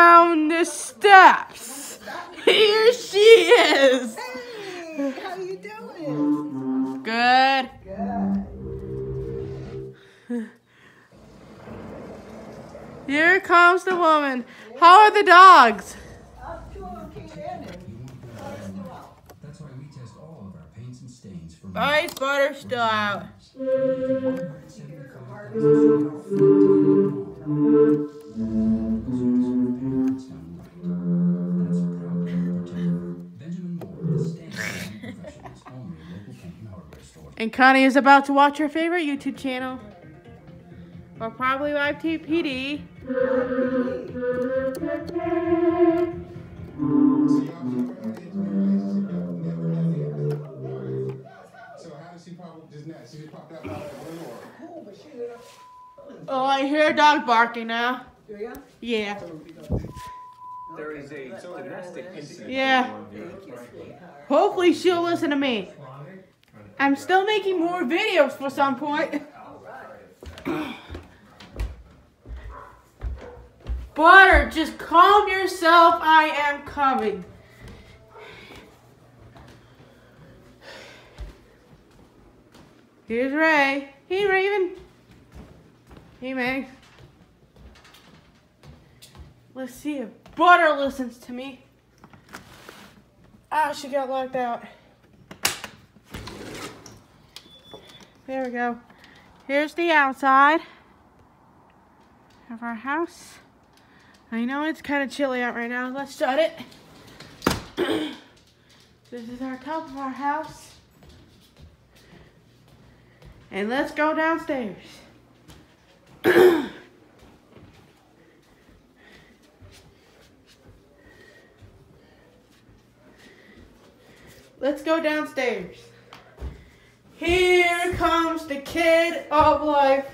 down the steps. Here she is. Hey, how you doing? Good. Good. Here comes the woman. How are the dogs? I'm doing okay, and Butters still out. That's why we test all of our paints and stains for Ice butter still out. And Connie is about to watch her favorite YouTube channel. Or probably live TPD. So how did she pop up just now? She just popped out by that window or? But she did Oh, I hear a dog barking now. Do ya? Yeah. There is a domestic incident. Yeah. going on here. Thank you. Hopefully she'll listen to me. I'm still making more videos for some point. Butter, just calm yourself. I am coming. Here's Ray. Hey, Raven. Hey, Meg. Let's see if Butter listens to me. Ah, she got locked out. There we go. Here's the outside of our house. I know it's kind of chilly out right now. Let's shut it. this is our top of our house. And let's go downstairs. go downstairs. Here comes the kid of life.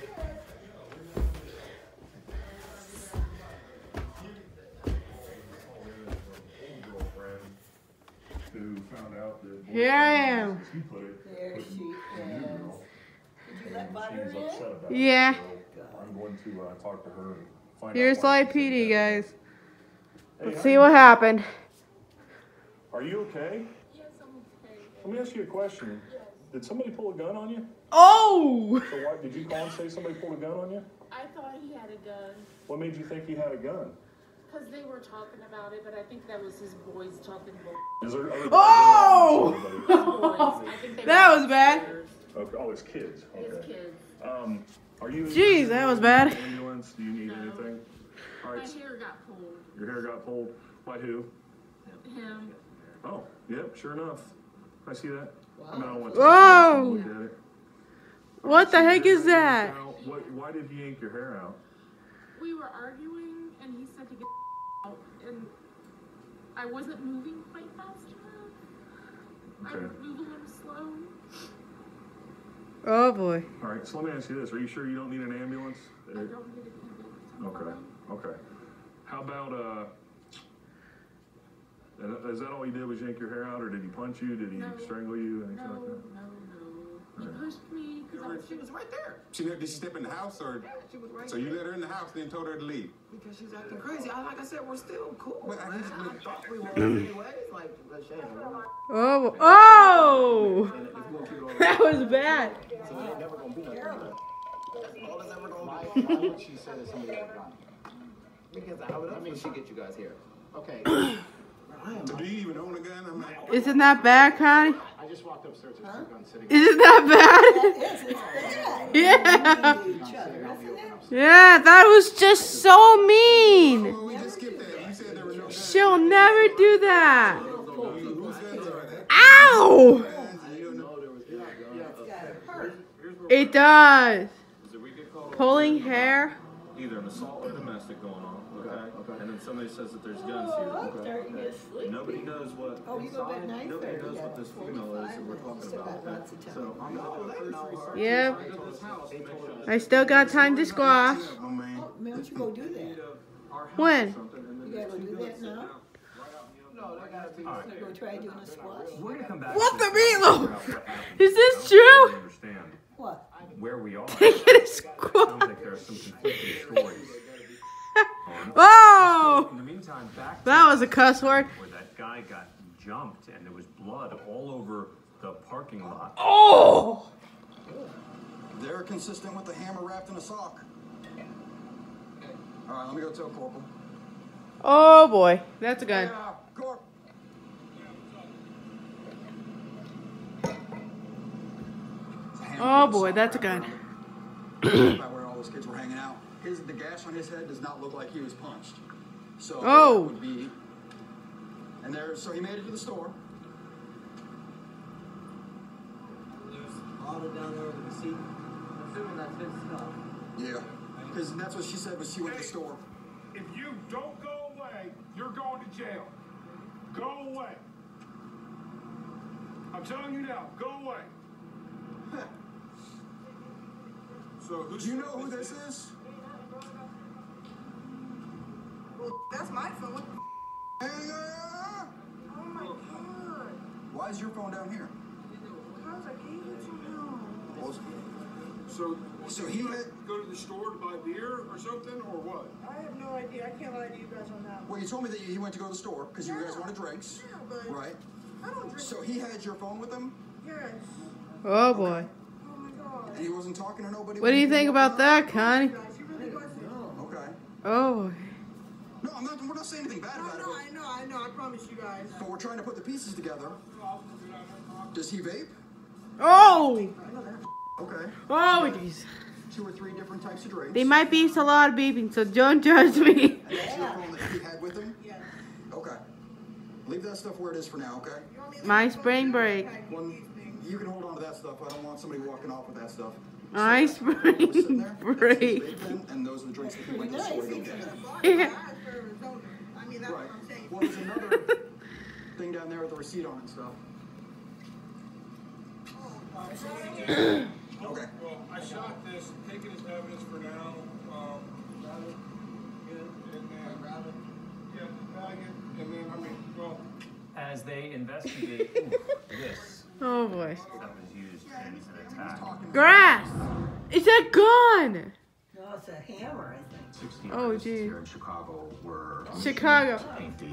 Here I am. Yeah. I'm going to talk to her find. Here's she PD, guys. Let's how see what happened. Are you okay? Let me ask you a question. Did somebody pull a gun on you? Oh! So why, did you call and say somebody pulled a gun on you? I thought he had a gun What made you think he had a gun? because they were talking about it, but I think that was his boys talking bull. Is there other Oh! Somebody- Boys. I think they That was bad. upstairs. Okay, oh, it's kids. His kids. Um, are you? Jeez, that was bad. Ambulance? Do you need No. anything? All My hair got pulled. Your hair got pulled by who? Him. Oh, yep, sure enough. I see that. I mean, I don't want to Whoa! look at it. What the heck is that? What, why did he yank your hair out? We were arguing, and he said to get out, and I wasn't moving quite fast enough. I Okay. moved a little slow. Oh boy. All right, so let me ask you this. Are you sure you don't need an ambulance? I don't get an ambulance. Okay, okay. How about, uh, and is that all he did was yank your hair out, or did he punch you? Did he No. strangle you? No, Anything no, like no. that? He pushed me because I. She was right there. She did she step in the house or? Yeah, She was right So you let her in the house, then told her to leave. because she's acting crazy. I, like I said, we're still cool. But I man. just- I thought we were anyway. Like, let's say, Oh. Oh! and if you want to keep it on, That was bad. so it ain't never gonna be nothing. All it's ever gonna be. Why would she say that somebody had a gun? Because I would. I mean, she get you guys here. Okay. I am. Do you even own a gun? I'm like, Isn't that bad, Connie? I just walked upstairs. There's two guns sitting. Isn't that bad. bad? Yeah. We need each other, isn't it? Yeah, that was just so mean. well, we just skipped that. You said there were no guns. She'll never do that. Whose guns are they? Ow! Guns, and you don't know. It does. Pulling hair. either an assault or domestic going on, okay? And somebody says that there's guns Oh, here. I'm starting to get sleepy. Nobody knows what. Oh, you go back nine Nobody knows yeah. what this female is that we're talking Still about. got lots of time. So I'm gonna do a cursory Yep. of this house, make sure I still got time to squash. Oh, man. Oh, Why don't you go do that? When? or something, and You gotta two do that now? out right out in the open. No, they gotta be. You go try doing a squash? We're gonna come back. What the this and meatloaf? figure out what happened. Is this true? What? where we are. a cuss word. Where that guy got jumped and there was blood all over the parking lot. Oh! They're consistent with the hammer wrapped in a sock. All right, let me go tell Corporal. Oh boy, that's a gun. Yeah, Corp. Oh boy, that's a gun. Where all those kids were hanging out. His the gash on his head does not look like he was punched. So Oh. that would be. And there, so he made it to the store. There's auto down there with the seat. I'm assuming that's his stuff. Yeah, because that's what she said when she went to the store. If you don't go away, you're going to jail. Go away. I'm telling you now, go away. So do you know who this is? Well, that's my phone. Hey, Oh my god. Why is your phone down here? How's I gave it to him? Well, So, So he had- go to the store to buy beer or something, or what? I have no idea. I can't lie to you guys on that one. Well, you told me that he went to go to the store because you guys wanted drinks, Yeah, but right? I don't drink. So he had your phone with him, Yes. Oh boy. Oh my god. and he wasn't talking to nobody. What do you think about that, Connie? Really. No. Okay. Oh. No, I'm not. We're not saying anything bad No, about no, it. I know, I know. I promise you guys. But we're trying to put the pieces together. Does he vape? Oh! I know that. Okay. Oh jeez. Two or three different types of drinks. They might be a lot of beeping, so don't judge me. And that's your phone that he had with him? Yes. Okay. Leave that stuff where it is for now, okay? You want My leave the phone spring break. One, you can hold on to that stuff. I don't want somebody walking off with that stuff. My So, that phone was sitting spring there, that's his break. And those are the drinks that he went to the store to get. Yeah. I mean, that's Right. what I'm saying. Well, there's another thing down there with the receipt on it and stuff. Okay. Well, I shot this, taking as evidence for now, um, and then, yeah, and then, I mean, well, As they investigate this Oh boy. that was used in an attack. Grass! It's a gun! No, it's a hammer, I think. 16 Oh, artists gee. here in Chicago were Chicago.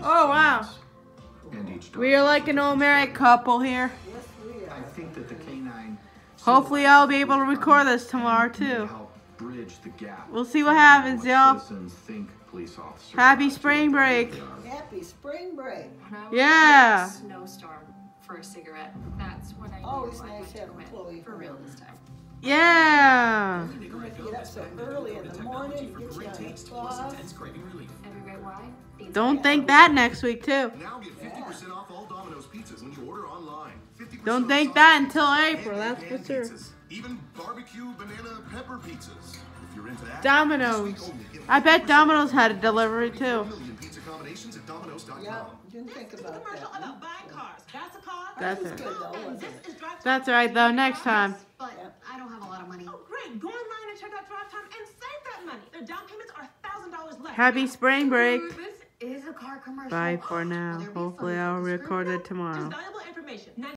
Oh, wow. And each We are like an old married couple here. I think that the canine Hopefully I'll be able to record this tomorrow may too. help bridge the gap. We'll see what happens, y'all. Think police officers Happy spring break. Happy spring break. When I was Yeah. snowstorm for a cigarette. That's when I Always I nice had to to have Chloe for real this time. Yeah. You don't have get up so early in the morning, get you on the bus. Every way why? Beans Don't and think that next week too. Now get 50% off all Domino's pizzas when you order online. 50% Don't off think that until April, that's for sure. Even barbecue banana pepper pizzas. If you're into that, Domino's. this week only, get I bet Domino's had a delivery too. million pizza combinations at domino's.com. Didn't think about that. about buying cars. That's a car. That's That it. good though, oh, And wasn't this it? is drive time. That's right though, next time. But I don't have a lot of money. Oh, great. Go online and check out Drive Time and save that money. Their down payments are $1,000 less. Happy spring break. This is a car commercial. Bye for now. Hopefully I'll on the screen? record it tomorrow. valuable information.